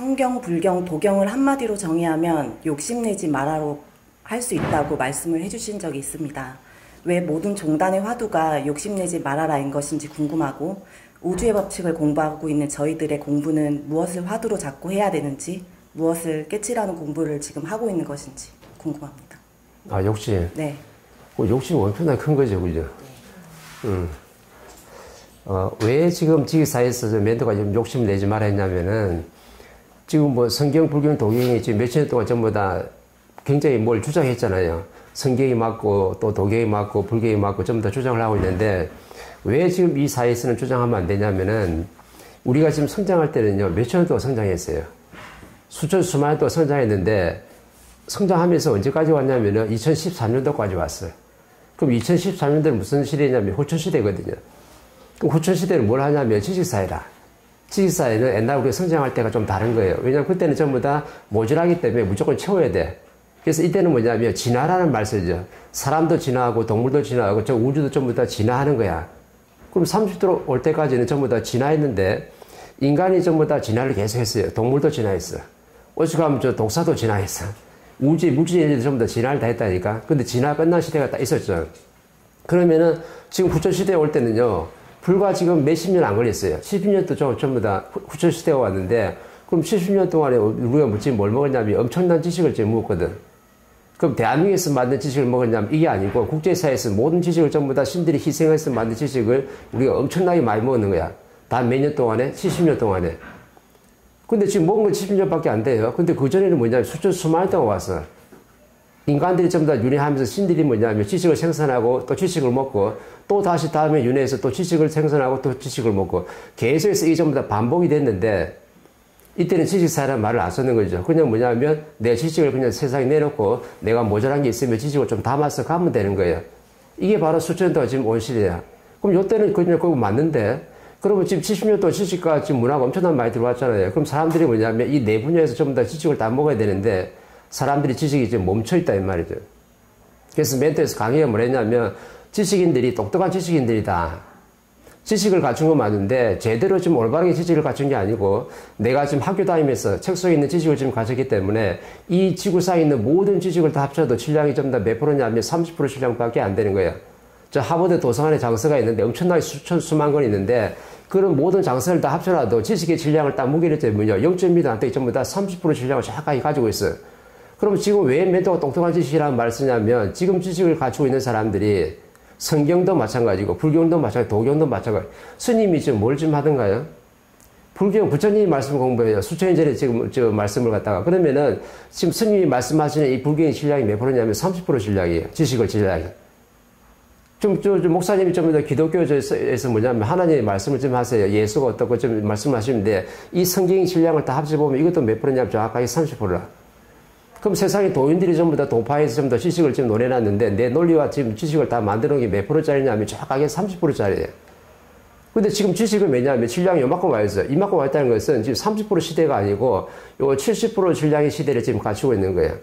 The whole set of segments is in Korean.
성경, 불경, 도경을 한마디로 정의하면 욕심내지 말아로 할 수 있다고 말씀을 해주신 적이 있습니다. 왜 모든 종단의 화두가 욕심내지 말아라인 것인지 궁금하고 우주의 법칙을 공부하고 있는 저희들의 공부는 무엇을 화두로 잡고 해야 되는지 무엇을 깨치라는 공부를 지금 하고 있는 것인지 궁금합니다. 아 욕심. 네. 그 욕심이 엄청나게 큰 거죠, 그죠? 음. 어, 왜 지금 지기사에서 멘토가 좀 욕심 내지 말아 했냐면은 지금 뭐 성경, 불경, 도경이 지금 몇천 년 동안 전부 다 굉장히 뭘 주장했잖아요. 성경이 맞고 또 도경이 맞고 불경이 맞고 전부 다 주장을 하고 있는데 왜 지금 이 사회에서는 주장하면 안 되냐면은 우리가 지금 성장할 때는요 몇천 년 동안 성장했어요. 수천 수만 년 동안 성장했는데 성장하면서 언제까지 왔냐면은 2013년도까지 왔어요. 그럼 2013년도는 무슨 시대냐면 호천 시대거든요. 그럼 호천 시대는 뭘 하냐면 지식사회다. 지식사회는 옛날 우리가 성장할 때가 좀 다른 거예요. 왜냐하면 그때는 전부 다 모자라기 때문에 무조건 채워야 돼. 그래서 이때는 뭐냐면 진화라는 말 쓰죠. 사람도 진화하고 동물도 진화하고 저 우주도 전부 다 진화하는 거야. 그럼 30도 올 때까지는 전부 다 진화했는데 인간이 전부 다 진화를 계속했어요. 동물도 진화했어. 어찌가면 저 독사도 진화했어. 우주, 물질이 전부 다 진화를 다 했다니까. 근데 진화 끝난 시대가 딱 있었죠. 그러면은 지금 후천시대에 올 때는요, 불과 지금 몇십 년 안 걸렸어요. 70년도 좀, 전부 다 후천시대가 왔는데, 그럼 70년 동안에 우리가 지금 뭘 먹었냐면 엄청난 지식을 지금 먹었거든. 그럼 대한민국에서 만든 지식을 먹었냐면 이게 아니고 국제사회에서 모든 지식을 전부 다 신들이 희생해서 만든 지식을 우리가 엄청나게 많이 먹는 거야. 단 몇 년 동안에? 70년 동안에. 근데 지금 먹은 건 70년밖에 안 돼요. 근데 그전에는 뭐냐면 수천 수만 년 동안 왔어. 인간들이 전부 다 윤회하면서 신들이 뭐냐면 지식을 생산하고 또 지식을 먹고 또 다시 다음에 윤회해서 또 지식을 생산하고 또 지식을 먹고 계속해서 이게 전부 다 반복이 됐는데 이때는 지식사라는 말을 안 쓰는 거죠. 그냥 뭐냐면 내 지식을 그냥 세상에 내놓고 내가 모자란 게 있으면 지식을 좀 담아서 가면 되는 거예요. 이게 바로 수천 동안 지금 온 시대야. 그럼 요때는 그냥 그거 맞는데 그러면 지금 70년 동안 지식과 지금 문화가 엄청나게 많이 들어왔잖아요. 그럼 사람들이 뭐냐면 이 네 분야에서 전부 다 지식을 다 먹어야 되는데 사람들이 지식이 지금 멈춰있다 이 말이죠. 그래서 멘토에서 강의가 뭐랬냐면 지식인들이 똑똑한 지식인들이다. 지식을 갖춘 건 맞는데 제대로 좀 올바르게 지식을 갖춘 게 아니고 내가 지금 학교 다니면서 책 속에 있는 지식을 지금 가졌기 때문에 이 지구상에 있는 모든 지식을 다 합쳐도 질량이 좀더몇 프로냐면 30% 질량밖에 안 되는 거예요. 저 하버드 도서관에 장서가 있는데 엄청나게 수천 수만 건 있는데 그런 모든 장서를 다 합쳐놔도 지식의 질량을 딱 무게를 재면요 0.2도 안 되게 전부 다 30% 질량을 정확하게 가지고 있어요. 그럼 지금 왜 멘토가 똑똑한 지식이라는 말을 쓰냐면 지금 지식을 갖추고 있는 사람들이 성경도 마찬가지고 불경도 마찬가지고 도경도 마찬가지. 스님이 지금 뭘 좀 하던가요? 불경 부처님이 말씀 공부해요. 수천 년 전에 지금 저 말씀을 갖다가 그러면은 지금 스님이 말씀하시는 이 불경의 질량이 몇 프로냐면 30% 질량이에요. 지식을 질량이. 좀, 저, 좀 목사님이 좀 더 기독교에서 뭐냐면 하나님의 말씀을 좀 하세요. 예수가 어떻고 좀 말씀하시는데 이 성경의 질량을 다 합쳐보면 이것도 몇 프로냐면 정확하게 30%라. 그럼 세상에 도인들이 전부 다 도파에서 전부 다 지식을 지금 노래놨는데 내 논리와 지금 지식을 다 만들어 놓은 게 몇 프로짜리냐면 정확하게 30%짜리예요. 근데 지금 지식은 왜냐하면 질량이 요만큼 와 있어요. 이만큼 와 있다는 것은 지금 30% 시대가 아니고 요거 70% 질량의 시대를 지금 갖추고 있는 거예요.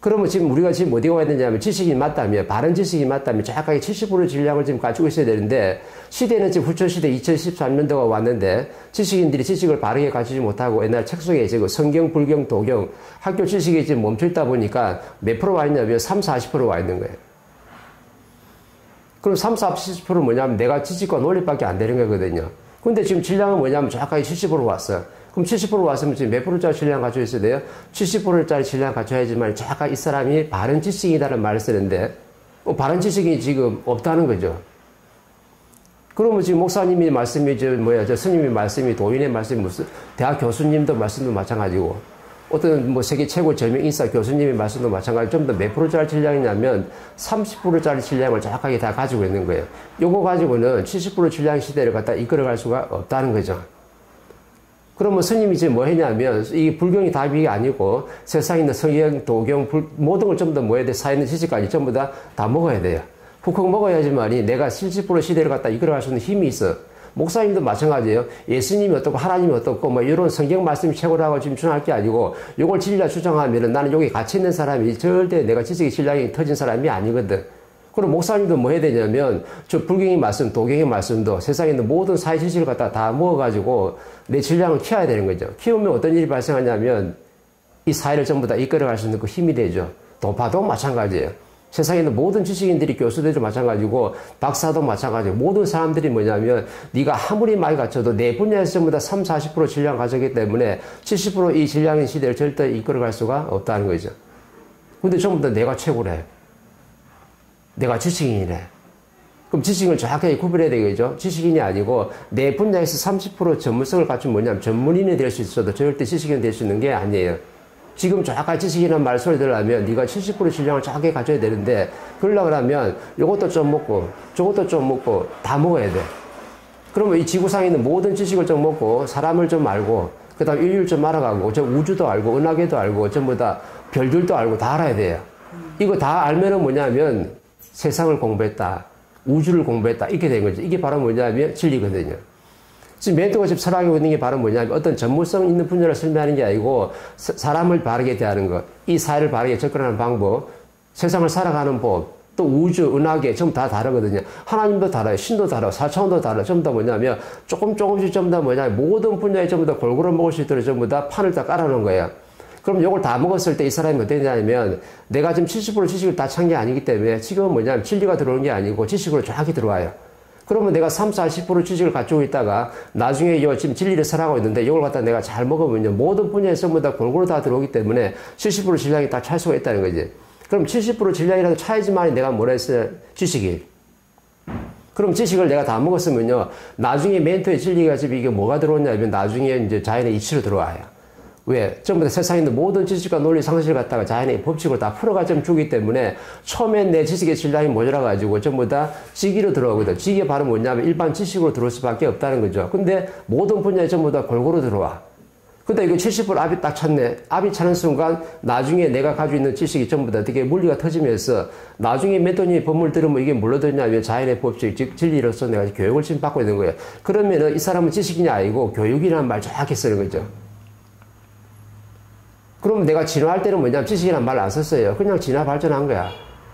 그러면 지금 우리가 지금 어디가 와야 되냐면 지식이 맞다면, 바른 지식이 맞다면 정확하게 70% 질량을 지금 가지고 있어야 되는데, 시대는 지금 후천시대 2013년도가 왔는데, 지식인들이 지식을 바르게 가지지 못하고 옛날 책 속에 지금 성경, 불경, 도경, 학교 지식이 지금 멈춰있다 보니까 몇 프로 와 있냐면 3, 40%와 있는 거예요. 그럼 3, 40%는 뭐냐면 내가 지식과 논리밖에 안 되는 거거든요. 근데 지금 질량은 뭐냐면 정확하게 70% 왔어요. 그럼 70% 왔으면 지금 몇 프로짜리 질량 갖춰 있어야 돼요? 70%짜리 질량 갖춰야지만 정확하게 이 사람이 바른 지식이다는 말을 쓰는데, 어, 바른 지식이 지금 없다는 거죠. 그러면 지금 목사님이 말씀이 저 뭐야, 저 스님이 말씀이 도인의 말씀이 무슨, 대학 교수님도 말씀도 마찬가지고, 어떤 뭐 세계 최고 저명 인사 교수님의 말씀도 마찬가지로 좀 더 몇 프로짜리 질량이냐면 30%짜리 질량을 정확하게 다 가지고 있는 거예요. 요거 가지고는 70% 질량 시대를 갖다 이끌어갈 수가 없다는 거죠. 그러면 스님이 이제 뭐 했냐면 이 불경이 답이 아니고 세상에 있는 성경, 도경, 불, 모든 걸 전부 다 뭐해야 돼? 사있는 지식까지 전부 다 다 먹어야 돼요. 훅훅 먹어야지만이 내가 70% 시대를 갖다 이끌어갈 수 있는 힘이 있어. 목사님도 마찬가지예요. 예수님이 어떻고 하나님이 어떻고 뭐 이런 성경 말씀이 최고라고 지금 주장할 게 아니고 요걸 진리라 주장하면은 나는 여기 같이 있는 사람이 절대 내가 지식의 신량이 터진 사람이 아니거든. 그럼 목사님도 뭐 해야 되냐면 저 불경의 말씀, 도경의 말씀도 세상에 있는 모든 사회 지식을 갖다 다 모아가지고 내 질량을 키워야 되는 거죠. 키우면 어떤 일이 발생하냐면 이 사회를 전부 다 이끌어갈 수 있는 그 힘이 되죠. 도파도 마찬가지예요. 세상에 있는 모든 지식인들이 교수들도 마찬가지고 박사도 마찬가지고 모든 사람들이 뭐냐면 네가 아무리 많이 갖춰도 내 분야에서 전부 다 3, 40% 질량 가졌기 때문에 70%이 질량인 시대를 절대 이끌어갈 수가 없다는 거죠. 근데 전부 다 내가 최고래. 내가 지식인이래. 그럼 지식을 정확하게 구별해야 되겠죠? 지식인이 아니고 내 분야에서 30% 전문성을 갖춘 뭐냐면 전문인이 될 수 있어도 절대 지식인이 될 수 있는 게 아니에요. 지금 정확한 지식이라는 말 소리 들으려면 네가 70% 질량을 정확하게 가져야 되는데 그러려고 하면 이것도 좀 먹고 저것도 좀 먹고 다 먹어야 돼. 그러면 이 지구상에 있는 모든 지식을 좀 먹고 사람을 좀 알고 그 다음 인류를 좀 알아가고 저 우주도 알고 은하계도 알고 전부 다 별들도 알고 다 알아야 돼요. 이거 다 알면은 뭐냐면 세상을 공부했다. 우주를 공부했다. 이렇게 된 거죠. 이게 바로 뭐냐면 진리거든요. 지금 멘토가 지금 설하고 있는 게 바로 뭐냐면 어떤 전문성 있는 분야를 설명하는 게 아니고 사람을 바르게 대하는 것, 이 사회를 바르게 접근하는 방법, 세상을 살아가는 법, 또 우주, 은하계 전부 다 다르거든요. 하나님도 달라요. 신도 달라요. 사차원도 달라요. 전부 다 뭐냐면 조금 조금씩 전부 다 뭐냐면 모든 분야에 전부 다 골고루 먹을 수 있도록 전부 다 판을 다 깔아놓은 거예요. 그럼 이걸 다 먹었을 때 이 사람이 어떻게 되냐면 내가 지금 70% 지식을 다 찬 게 아니기 때문에 지금은 뭐냐면 진리가 들어오는 게 아니고 지식으로 정확히 들어와요. 그러면 내가 3, 40% 지식을 가지고 있다가 나중에 이 지금 진리를 설하고 있는데 이걸 갖다 내가 잘 먹으면요. 모든 분야에서 전부 다 골고루 다 들어오기 때문에 70% 질량이 다 찰 수가 있다는 거지. 그럼 70% 질량이라도 차야지만 내가 뭐라 했어요? 지식이. 그럼 지식을 내가 다 먹었으면요. 나중에 멘토의 진리가 지금 이게 뭐가 들어오냐면 나중에 이제 자연의 이치로 들어와요. 왜? 전부 다 세상에 있는 모든 지식과 논리 상식을 갖다가 자연의 법칙을 다 풀어가지고 주기 때문에 처음엔 내 지식의 질량이 모자라가지고 전부 다 지기로 들어오거든. 지기가 바로 뭐냐면 일반 지식으로 들어올 수밖에 없다는 거죠. 근데 모든 분야에 전부 다 골고루 들어와. 근데 이거 70% 압이 딱 찼네. 압이 차는 순간 나중에 내가 가지고 있는 지식이 전부 다 되게 물리가 터지면서 나중에 메토니 법물 들으면 이게 뭘로 들냐 면 자연의 법칙, 즉 진리로서 내가 교육을 지금 받고 있는 거예요. 그러면은 이 사람은 지식이냐 아니고 교육이라는 말 정확히 쓰는 거죠. 그럼 내가 진화할 때는 뭐냐면 지식이라는 말안 썼어요. 그냥 진화 발전한 거야.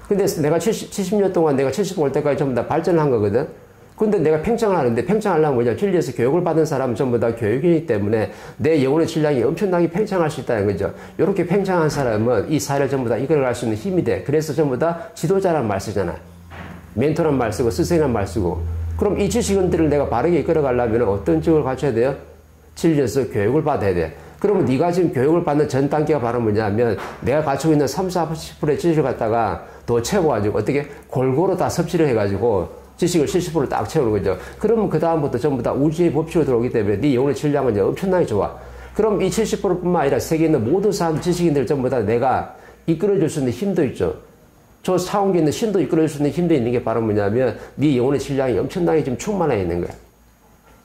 근데 내가 70, 70년 동안 내가 70 올 때까지 전부 다 발전을 한 거거든. 근데 내가 팽창을 하는데 팽창하려면 뭐냐 진리에서 교육을 받은 사람은 전부 다 교육이기 때문에 내 영혼의 질량이 엄청나게 팽창할 수 있다는 거죠. 이렇게 팽창한 사람은 이 사회를 전부 다 이끌어갈 수 있는 힘이 돼. 그래서 전부 다 지도자란 말 쓰잖아. 멘토란 말 쓰고 스승이란 말 쓰고. 그럼 이 지식인들을 내가 바르게 이끌어가려면 어떤 직을 갖춰야 돼요? 진리에서 교육을 받아야 돼. 그러면 네가 지금 교육을 받는 전 단계가 바로 뭐냐면 내가 갖추고 있는 3, 40%의 지식을 갖다가 더 채워가지고 어떻게 골고루 다 섭취를 해가지고 지식을 70%딱 채우는 거죠. 그러면 그 다음부터 전부 다 우주의 법칙으로 들어오기 때문에 네 영혼의 질량은 이제 엄청나게 좋아. 그럼 이 70%뿐만 아니라 세계에 있는 모든 사람 지식인들 전부 다 내가 이끌어줄 수 있는 힘도 있죠. 저 사원계 있는 신도 이끌어줄 수 있는 힘도 있는 게 바로 뭐냐면 네 영혼의 질량이 엄청나게 지금 충만해 있는 거야.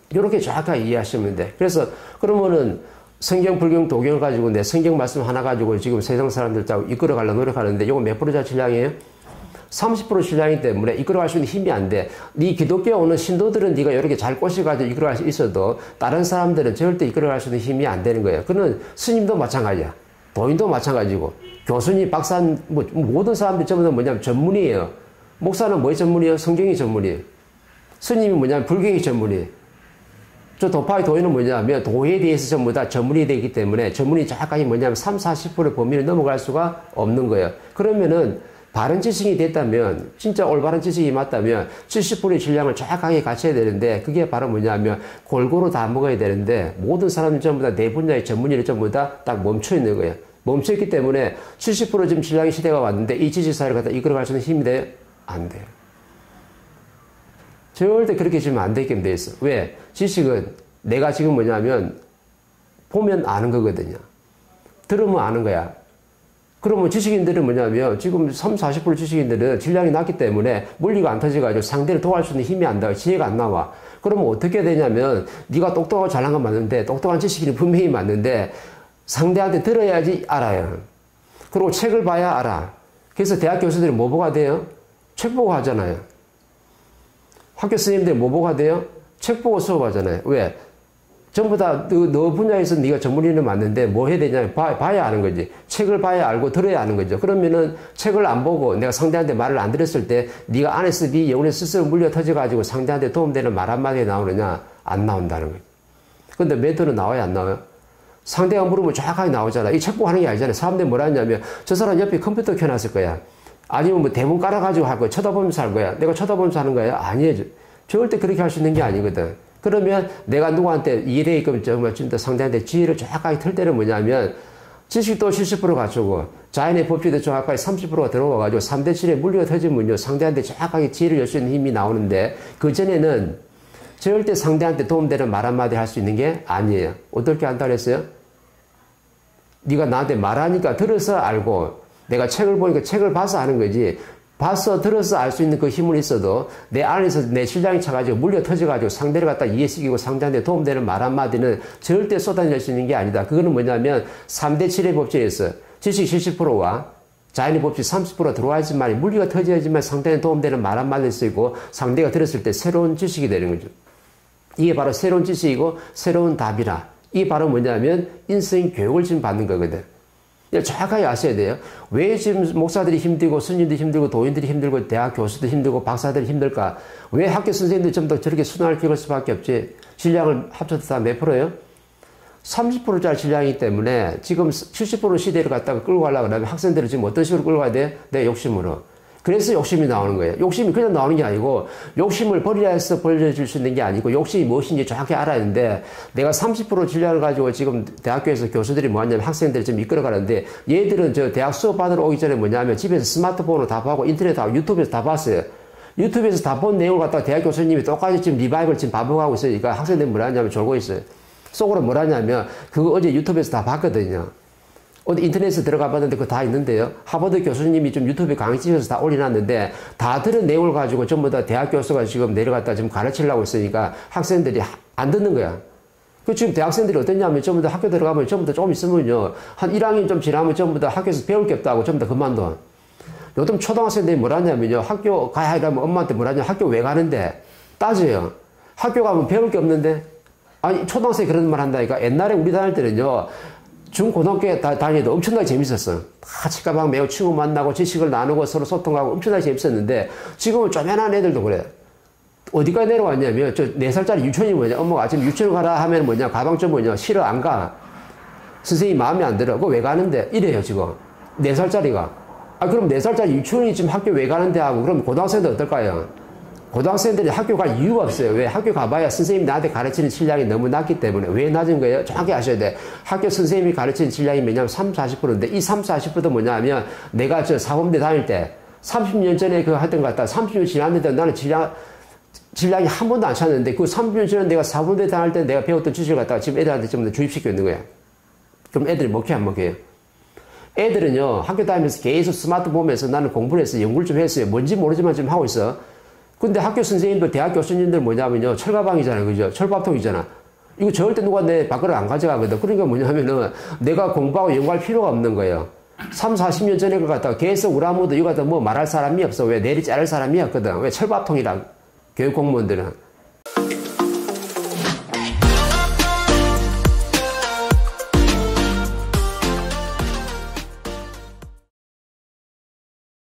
이렇게 정확하게 이해하시면 돼. 그래서 그러면은 성경, 불경, 도경을 가지고 내 성경 말씀 하나 가지고 지금 세상 사람들 자 이끌어 가려 노력하는데 이거 몇 프로자 질량이에요? 30% 신량이기 때문에 이끌어갈 수 있는 힘이 안 돼. 네 기독교 오는 신도들은 네가 이렇게 잘 꼬셔가지고 이끌어갈 수 있어도 다른 사람들은 절대 이끌어갈 수 있는 힘이 안 되는 거예요. 그는 스님도 마찬가지야. 도인도 마찬가지고 교수님, 박사, 뭐 모든 사람들이 전부 다 뭐냐면 전문이에요. 목사는 뭐의 전문이에요? 성경이 전문이에요. 스님이 뭐냐면 불경이 전문이에요. 저 도파의 도의는 뭐냐면 도에 대해서 전부 다 전문이 되기 때문에 전문이 정확하게 뭐냐면 3, 40% 범위를 넘어갈 수가 없는 거예요. 그러면은 바른 지식이 됐다면 진짜 올바른 지식이 맞다면 70%의 질량을 정확하게 갖춰야 되는데 그게 바로 뭐냐면 골고루 다 먹어야 되는데 모든 사람들 전부 다 내 분야의 전문의를 전부 다 딱 멈춰 있는 거예요. 멈춰 있기 때문에 70% 지금 질량의 시대가 왔는데 이 지식 사회를 갖다 이끌어갈 수 있는 힘이 돼? 안 돼요. 절대 그렇게 지면 안 되게끔 돼 있어. 왜? 지식은 내가 지금 뭐냐면 보면 아는 거거든요. 들으면 아는 거야. 그러면 지식인들은 뭐냐면 지금 3, 40% 지식인들은 질량이 낮기 때문에 물리가 안 터져가지고 상대를 도와줄 수 있는 힘이 안 나와. 지혜가 안 나와. 그러면 어떻게 되냐면 네가 똑똑하고 잘난 건 맞는데 똑똑한 지식인이 분명히 맞는데 상대한테 들어야지 알아요. 그리고 책을 봐야 알아. 그래서 대학 교수들이 뭐 보고 돼요? 책 보고 하잖아요. 학교 선생님들이 뭐 보고 돼요? 책 보고 수업하잖아요. 왜? 전부 다 너 분야에서 네가 전문의는 맞는데 뭐 해야 되냐? 봐, 봐야 아는 거지. 책을 봐야 알고 들어야 아는 거죠. 그러면은 책을 안 보고 내가 상대한테 말을 안 들었을 때 네가 안에서 네 영혼의 스스로 물려 터져 가지고 상대한테 도움되는 말 한마디 나오느냐? 안 나온다는 거예요 근데 멘토는 나와야 안 나와요? 상대가 물으면 정확하게 나오잖아. 이 책보하는 게 아니잖아요. 사람들이 뭐라 했냐면 저 사람 옆에 컴퓨터 켜놨을 거야 아니면 뭐 대본 깔아가지고 할 거야 쳐다보면서 할 거야. 내가 쳐다보면서 하는 거야. 아니에요. 절대 그렇게 할 수 있는 게 아니거든. 그러면 내가 누구한테 이래끔 정말 진짜 상대한테 지혜를 정확하게 틀 때는 뭐냐면 지식도 70% 갖추고 자연의 법칙도 정확하게 30%가 들어와가지고 3대 7의 물리가 터지면요. 상대한테 정확하게 지혜를 열 수 있는 힘이 나오는데 그 전에는 절대 상대한테 도움되는 말 한마디 할 수 있는 게 아니에요. 어떻게 한다 그랬어요? 네가 나한테 말하니까 들어서 알고 내가 책을 보니까 책을 봐서 하는 거지 봐서 들어서 알 수 있는 그 힘은 있어도 내 안에서 내 신장이 차가지고 물려 터져가지고 상대를 갖다 이해시키고 상대한테 도움되는 말 한마디는 절대 쏟아낼 수 있는 게 아니다. 그거는 뭐냐면 3대 7의 법칙에서 지식 70%와 자연의 법칙 30% 들어와야지만 물리가 터져야지만 상대한테 도움되는 말 한마디 쓰고 상대가 들었을 때 새로운 지식이 되는 거죠. 이게 바로 새로운 지식이고 새로운 답이라. 이게 바로 뭐냐면 인생 교육을 지금 받는 거거든. 정확하게 아셔야 돼요. 왜 지금 목사들이 힘들고 스님들이 힘들고 도인들이 힘들고 대학 교수도 힘들고 박사들이 힘들까? 왜 학교 선생님들이 좀 더 저렇게 순환을 키울 수밖에 없지? 질량을 합쳐서 다 몇 프로예요? 30%짜리 질량이기 때문에 지금 70% 시대를 갖다가 끌고 가려고 하면 학생들을 지금 어떤 식으로 끌고 가야 돼? 내 욕심으로. 그래서 욕심이 나오는 거예요. 욕심이 그냥 나오는 게 아니고 욕심을 버리라 해서 버려줄 수 있는 게 아니고 욕심이 무엇인지 정확히 알아야 하는데 내가 30% 질량을 가지고 지금 대학교에서 교수들이 뭐 하냐면 학생들을 좀 이끌어 가는데 얘들은 저 대학 수업 받으러 오기 전에 뭐냐면 집에서 스마트폰으로 다 보고 인터넷 다 유튜브에서 다 봤어요. 유튜브에서 다 본 내용을 갖다가 대학 교수님이 똑같이 지금 리바이벌 지금 반복하고 있으니까 학생들이 뭐라 하냐면 졸고 있어요. 속으로 뭐라 하냐면 그거 어제 유튜브에서 다 봤거든요. 어디 인터넷에 들어가 봤는데 그거 다 있는데요. 하버드 교수님이 좀 유튜브에 강의 찍어서 다 올려놨는데 다 들은 내용을 가지고 전부 다 대학 교수가 지금 내려갔다 지금 가르치려고 있으니까 학생들이 안 듣는 거야. 그 지금 대학생들이 어땠냐면 전부 다 학교 들어가면 전부 다 조금 있으면요. 한 1학년 좀 지나면 전부 다 학교에서 배울 게 없다고 전부 다 그만둬. 요즘 초등학생들이 뭐라냐면요. 학교 가야 하려면 엄마한테 뭐라냐. 학교 왜 가는데? 따져요. 학교 가면 배울 게 없는데? 아니, 초등학생이 그런 말 한다니까. 옛날에 우리 다닐 때는요. 중고등학교에 다, 다니도 엄청나게 재밌었어. 다 책가방 매우 친구 만나고 지식을 나누고 서로 소통하고 엄청나게 재밌었는데 지금은 쪼매난 애들도 그래. 어디까지 내려왔냐면 저 4살짜리 유치원이 뭐냐. 엄마가 아침 유치원 가라 하면 뭐냐. 가방 좀 뭐냐. 싫어 안 가. 선생님 마음에 안 들어. 그거 왜 가는데? 이래요 지금. 4살짜리가. 아 그럼 4살짜리 유치원이 지금 학교 왜 가는데 하고 그럼 고등학생들 어떨까요? 고등학생들이 학교 갈 이유가 없어요. 왜? 학교 가봐야 선생님이 나한테 가르치는 질량이 너무 낮기 때문에. 왜 낮은 거예요? 정확히 아셔야 돼. 학교 선생님이 가르치는 질량이 뭐냐면 3, 40%인데 이 3, 40%도 뭐냐면 내가 저 사범대 다닐 때 30년 전에 그 하던 것 같다. 30년 지났는데 나는 질량, 질량이 한 번도 안 찼는데 그 30년 전에 내가 사범대 다닐 때 내가 배웠던 지식을 갖다가 지금 애들한테 전부 다 주입시켜 있는 거야. 그럼 애들이 먹혀 안 먹혀요? 애들은요, 학교 다니면서 계속 스마트 보면서 나는 공부를 해서 연구를 좀 했어요. 뭔지 모르지만 지금 하고 있어. 근데 학교 선생님들, 대학 교수님들 뭐냐면요. 철가방이잖아요. 그죠? 철밥통이잖아. 이거 절대 누가 내 밖으로 안 가져가거든. 그러니까 뭐냐면은 내가 공부하고 연구할 필요가 없는 거예요. 3, 40년 전에 그 갖다가 계속 우라모도 이거 갖다 뭐 말할 사람이 없어. 왜 내리 자를 사람이 없거든. 왜 철밥통이라. 교육 공무원들은.